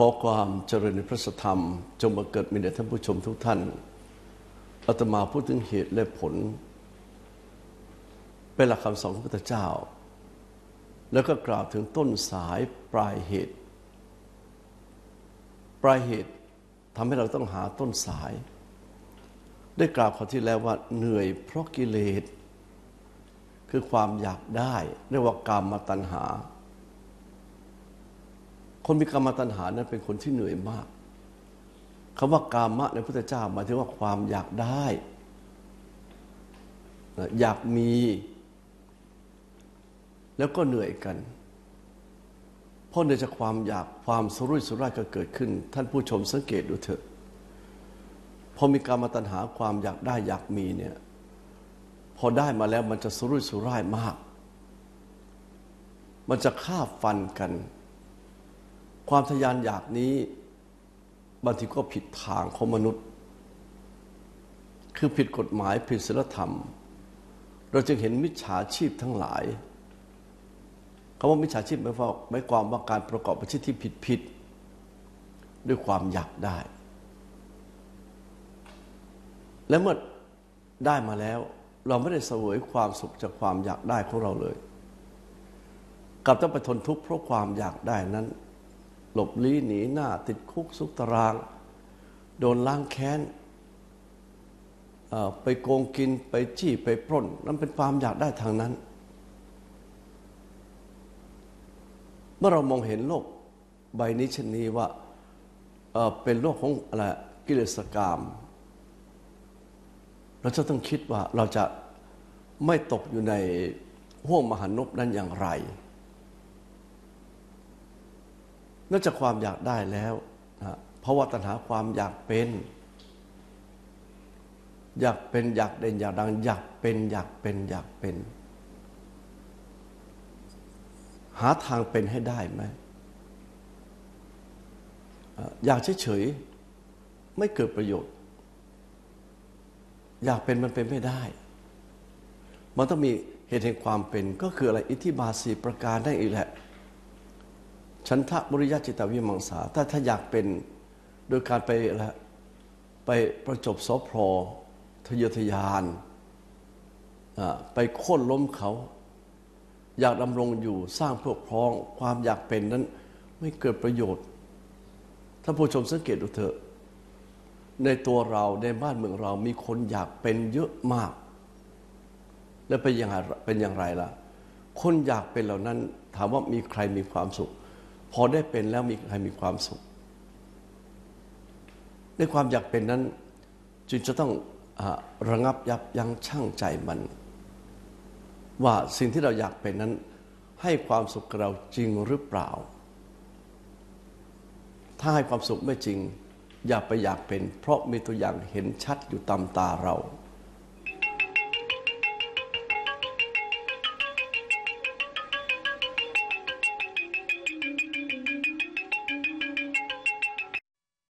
ขอความเจริญในพระธรรม จงมาเกิดมีแด่ท่านผู้ชมทุกท่านอาตมาพูดถึงเหตุและผล เป็นหลักคำสอนของพระพุทธเจ้า แล้วก็กล่าวถึงต้นสายปลายเหตุ ปลายเหตุทำให้เราต้องหาต้นสาย ได้กล่าวคราวที่แล้วว่าเหนื่อยเพราะกิเลส คือความอยากได้เรียกว่ากรรมมาตัณหา คนมีกรรมตัณหานั้นเป็นคนที่เหนื่อยมากคำว่ากามะในพุทธเจ้าหมายถึงว่าความอยากได้ อยากมี แล้วก็เหนื่อยกันเพราะเนื่องจากความอยากความสุรุ่ยสุร่ายก็เกิดขึ้น ท่านผู้ชมสังเกตดูเถอะพอมีกรรมาตัณหาความอยากได้อยากมีเนี่ยพอได้มาแล้วมันจะสุรุ่ยสุร่ายมาก มันจะฆ่าฟันกัน ความทยานอยากนี้บางทีก็ผิดทางของมนุษย์ คือผิดกฎหมายผิดศีลธรรม เราจึงเห็นมิจฉาชีพทั้งหลาย คำว่ามิจฉาชีพหมายความหมายความว่าการประกอบอาชีพที่ผิดผิดด้วยความอยากได้ และเมื่อได้มาแล้ว เราไม่ได้เสวยความสุขจากความอยากได้ของเราเลยกลับต้องไปทนทุกข์เพราะความอยากได้นั้น หลบลี้หนีหน้าติดคุกซุกตาราง โดนล้างแค้นไปโกงกินไปจี้ไปปล้น นั่นเป็นความอยากได้ทางนั้น เมื่อเรามองเห็นโลกใบนี้เช่นนี้ว่าเเป็นโลกของอะไรกิเลสกรรมเราจะต้องคิดว่าเราจะไม่ตกอยู่ในห่วงมหานบนั้นอย่างไรนอกจากความอยากได้แล้วนะเพราะว่าตัณหาความอยากเป็น อยากเป็นอยากเด่นอยากดัง อยากเป็นอยากเป็นอยากเป็น หาทางเป็นให้ได้ไหมอยากเฉยๆไม่เกิดประโยชน์ อยากเป็นมันเป็นไม่ได้ มันต้องมีเหตุแห่งความเป็นก็คืออะไร อิทธิบาสีประการได้อีกแหละ ฉันทะบริยจิตวิมังสา ถ้าถ้าอยากเป็นโดยการไปละไปประจบสพรทะเยอทยาน ไปโค่นล้มเขา อยากดำรงอยู่สร้างพวกพ้องความอยากเป็นนั้นไม่เกิดประโยชน์ท่านผู้ชมสังเกตดูเถอะ ในตัวเราในบ้านเมืองเรามีคนอยากเป็นเยอะมาก แล้วเป็นอย่างไรเป็นอย่างไรล่ะ คนอยากเป็นเหล่านั้นถามว่ามีใครมีความสุข พอได้เป็นแล้วมีใครมีความสุข ในความอยากเป็นนั้น จึงจะต้องอระงับยับยั้งชั่งใจมัน ว่าสิ่งที่เราอยากเป็นนั้น ให้ความสุขกับเราจริงหรือเปล่า ถ้าให้ความสุขไม่จริง อย่าไปอยากเป็น เพราะมีตัวอย่างเห็นชัดอยู่ตามตาเรา